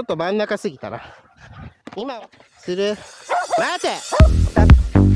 ょっと真ん中すぎたな。今する。待て